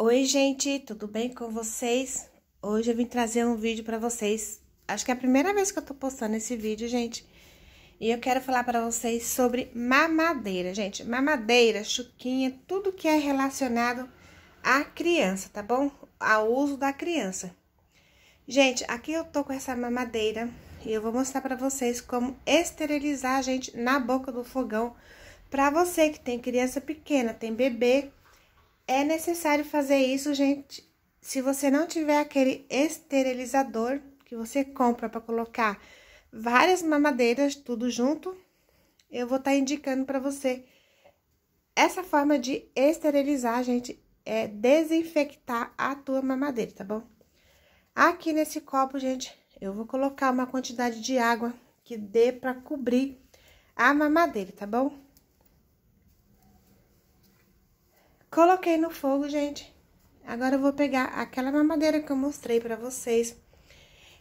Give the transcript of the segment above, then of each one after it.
Oi, gente, tudo bem com vocês? Hoje eu vim trazer um vídeo pra vocês. Acho que é a primeira vez que eu tô postando esse vídeo, gente. E eu quero falar pra vocês sobre mamadeira, gente. Mamadeira, chuquinha, tudo que é relacionado à criança, tá bom? Ao uso da criança. Gente, aqui eu tô com essa mamadeira e eu vou mostrar pra vocês como esterilizar, gente, na boca do fogão. Pra você que tem criança pequena, tem bebê é necessário fazer isso, gente, se você não tiver aquele esterilizador que você compra para colocar várias mamadeiras tudo junto, eu vou estar tá indicando para você essa forma de esterilizar, gente, é desinfectar a tua mamadeira, tá bom? Aqui nesse copo, gente, eu vou colocar uma quantidade de água que dê para cobrir a mamadeira, tá bom? Coloquei no fogo, gente. Agora eu vou pegar aquela mamadeira que eu mostrei pra vocês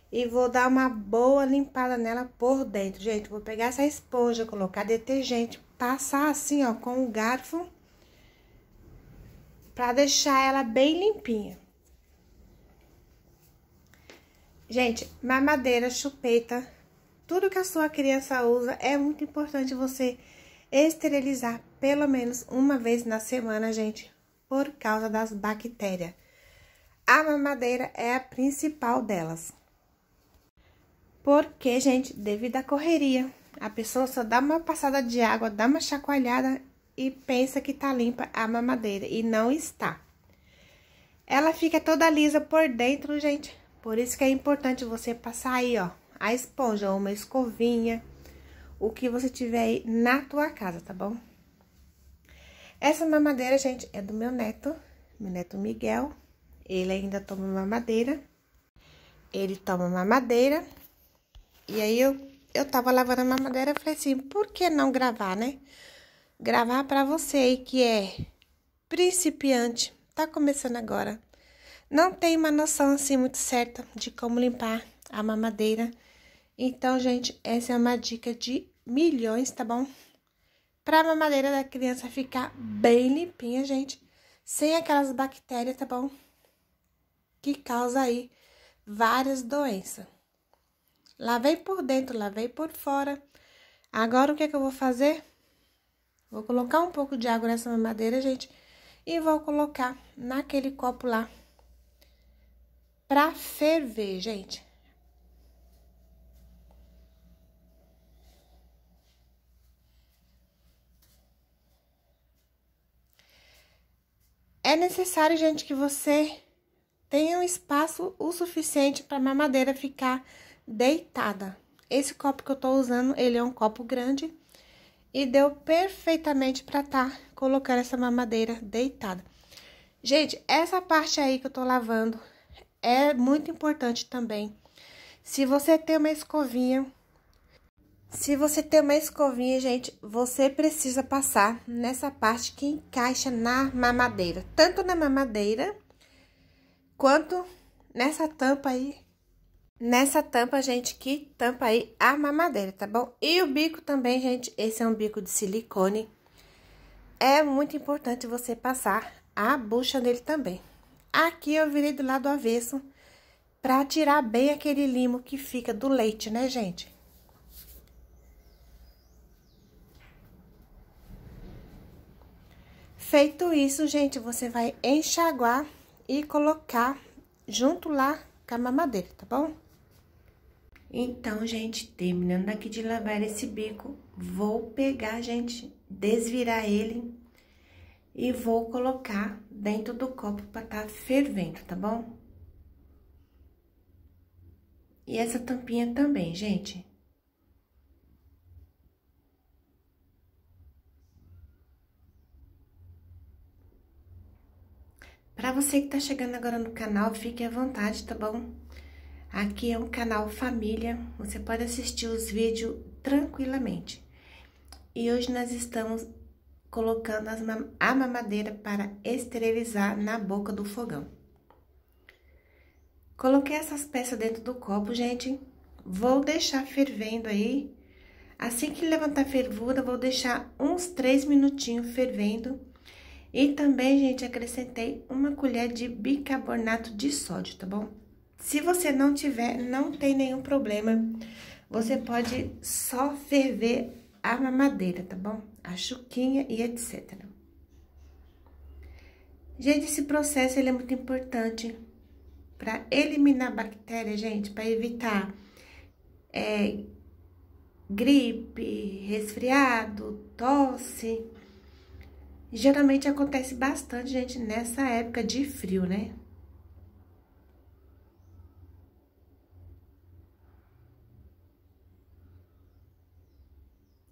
e vou dar uma boa limpada nela por dentro, gente. Vou pegar essa esponja, colocar detergente, passar assim, ó, com o garfo pra deixar ela bem limpinha. Gente, mamadeira, chupeta, tudo que a sua criança usa, é muito importante você esterilizar pelo menos uma vez na semana, gente, por causa das bactérias. A mamadeira é a principal delas. Porque, gente, devido à correria, a pessoa só dá uma passada de água, dá uma chacoalhada e pensa que tá limpa a mamadeira e não está. Ela fica toda lisa por dentro, gente. Por isso que é importante você passar aí, ó, a esponja ou uma escovinha, o que você tiver aí na tua casa, tá bom? Essa mamadeira, gente, é do meu neto, meu neto Miguel. Ele ainda toma mamadeira. Ele toma mamadeira. E aí, eu, eu tava lavando a mamadeira e falei assim, por que não gravar, né? Gravar pra você aí que é principiante, tá começando agora. Não tem uma noção, assim, muito certa de como limpar a mamadeira. Então, gente, essa é uma dica de milhões, tá bom? Pra mamadeira da criança ficar bem limpinha, gente. Sem aquelas bactérias, tá bom? Que causa aí várias doenças. Lavei por dentro, lavei por fora. Agora, o que é que eu vou fazer? Vou colocar um pouco de água nessa mamadeira, gente. E vou colocar naquele copo lá. Pra ferver, gente. É necessário, gente, que você tenha um espaço o suficiente para a mamadeira ficar deitada. Esse copo que eu tô usando, ele é um copo grande e deu perfeitamente para tá colocando essa mamadeira deitada. Gente, essa parte aí que eu tô lavando é muito importante também. Se você tem uma escovinha, se você tem uma escovinha, gente, você precisa passar nessa parte que encaixa na mamadeira. Tanto na mamadeira, quanto nessa tampa aí. Nessa tampa, gente, que tampa aí a mamadeira, tá bom? E o bico também, gente, esse é um bico de silicone. É muito importante você passar a bucha dele também. Aqui eu virei do lado avesso pra tirar bem aquele limo que fica do leite, né, gente? Feito isso, gente, você vai enxaguar e colocar junto lá com a mamadeira, tá bom? Então, gente, terminando aqui de lavar esse bico, vou pegar, gente, desvirar ele e vou colocar dentro do copo pra tá fervendo, tá bom? E essa tampinha também, gente. Para você que tá chegando agora no canal, fique à vontade, tá bom? Aqui é um canal família, você pode assistir os vídeos tranquilamente. E hoje nós estamos colocando a mamadeira para esterilizar na boca do fogão. Coloquei essas peças dentro do copo, gente. Vou deixar fervendo aí. Assim que levantar fervura, vou deixar uns três minutinhos fervendo E também, gente, acrescentei uma colher de bicarbonato de sódio, tá bom? Se você não tiver, não tem nenhum problema. Você pode só ferver a mamadeira, tá bom? A chuquinha e etc. Gente, esse processo ele é muito importante para eliminar bactéria, gente, para evitar é, gripe, resfriado, tosse. Geralmente acontece bastante, gente, nessa época de frio, né?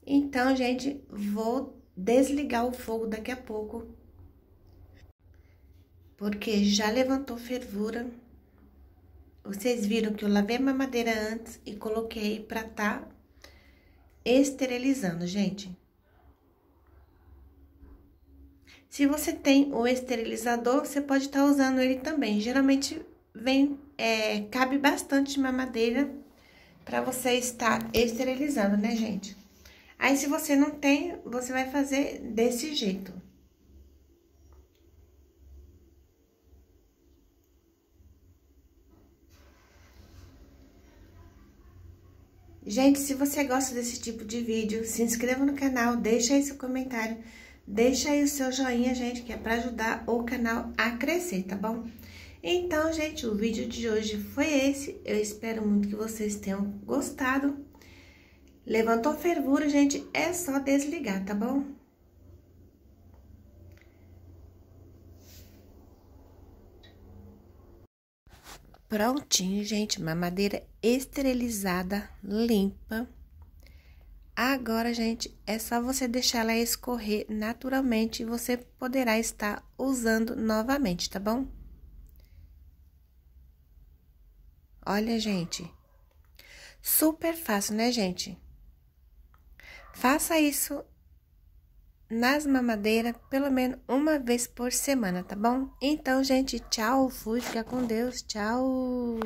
Então, gente, vou desligar o fogo daqui a pouco. Porque já levantou fervura. Vocês viram que eu lavei a mamadeira antes e coloquei pra tá esterilizando, gente. Se você tem o esterilizador, você pode estar tá usando ele também. Geralmente, vem, é, cabe bastante mamadeira para você estar esterilizando, né, gente? Aí, se você não tem, você vai fazer desse jeito. Gente, se você gosta desse tipo de vídeo, se inscreva no canal, deixa aí seu comentário, deixa aí o seu joinha, gente, que é para ajudar o canal a crescer, tá bom? Então, gente, o vídeo de hoje foi esse. Eu espero muito que vocês tenham gostado. Levantou fervura, gente, é só desligar, tá bom? Prontinho, gente, mamadeira esterilizada, limpa. Agora, gente, é só você deixar ela escorrer naturalmente e você poderá estar usando novamente, tá bom? Olha, gente, super fácil, né, gente? Faça isso nas mamadeiras pelo menos uma vez por semana, tá bom? Então, gente, tchau, fui, fica com Deus, tchau!